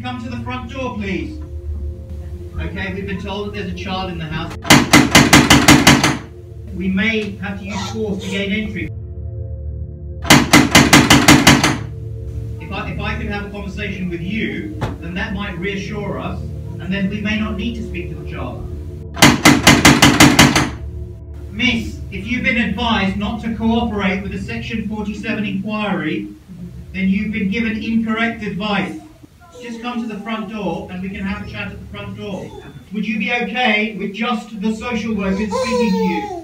come to the front door, please? Okay, we've been told that there's a child in the house. We may have to use force to gain entry. If I, if I could have a conversation with you, then that might reassure us, and then we may not need to speak to the child. Miss, if you've been advised not to cooperate with the Section 47 inquiry, then you've been given incorrect advice. Just come to the front door and we can have a chat at the front door. Would you be okay with just the social worker speaking to you?